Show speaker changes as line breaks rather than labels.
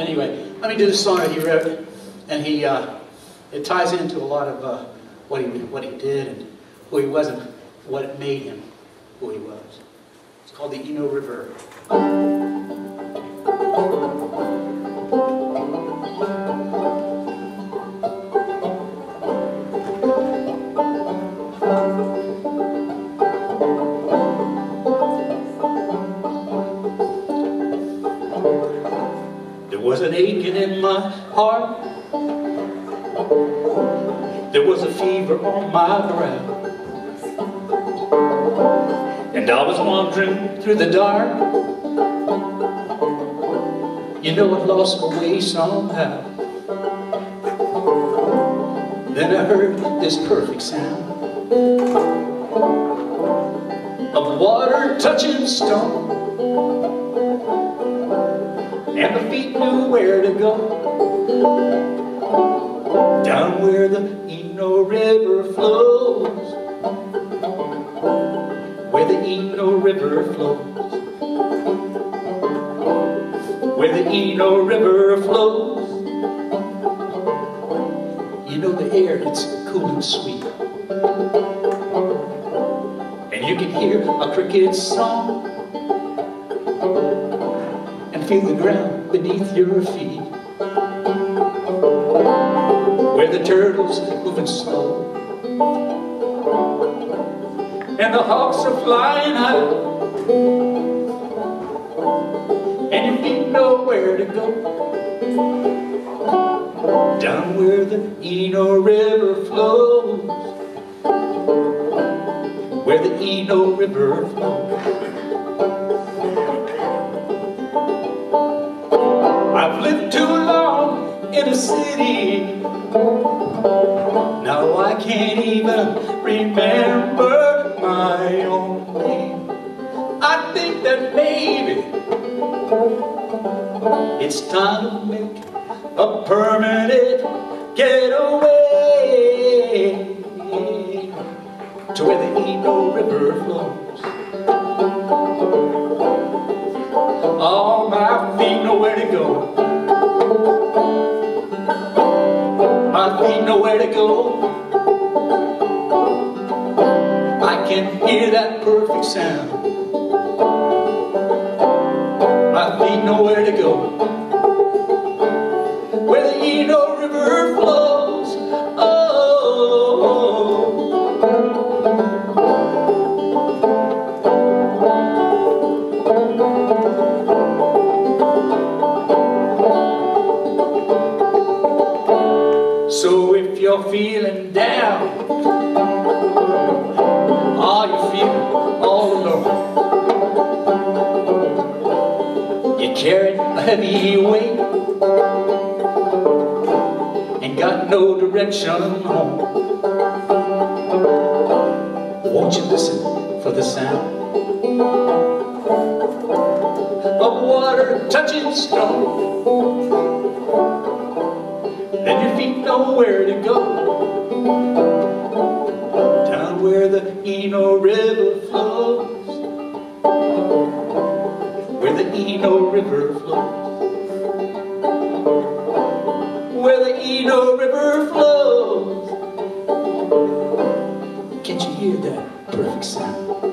Anyway, let me do the song that he wrote, and he uh, it ties into a lot of uh, what he what he did and who he was and what made him who he was. It's called the Eno River. Was an aching in my heart. There was a fever on my brow. And I was wandering through the dark. You know I lost my way somehow. Then I heard this perfect sound Of water touching stone and the feet knew where to go. Down where the Eno River flows. Where the Eno River flows. Where the Eno River flows. You know the air it's cool and sweet. And you can hear a cricket's song feel the ground beneath your feet. Where the turtles moving slow And the hawks are flying high. And your feet know where to go. Down where the Eno River flows. Where the Eno River flows city. Now I can't even remember my own name. I think that maybe It's time to make a permanent getaway. To where the Eno River flows. All My feet know where to go. I can hear that perfect sound. My feet know where to go you're feeling down. Or you're feeling all alone. You carry a heavy weight And got no direction home. Won't you listen for the sound? Of water touching stone your where to go. Down where the Eno River flows. Where the Eno River flows. Where the Eno River flows. Can't you hear that perfect sound?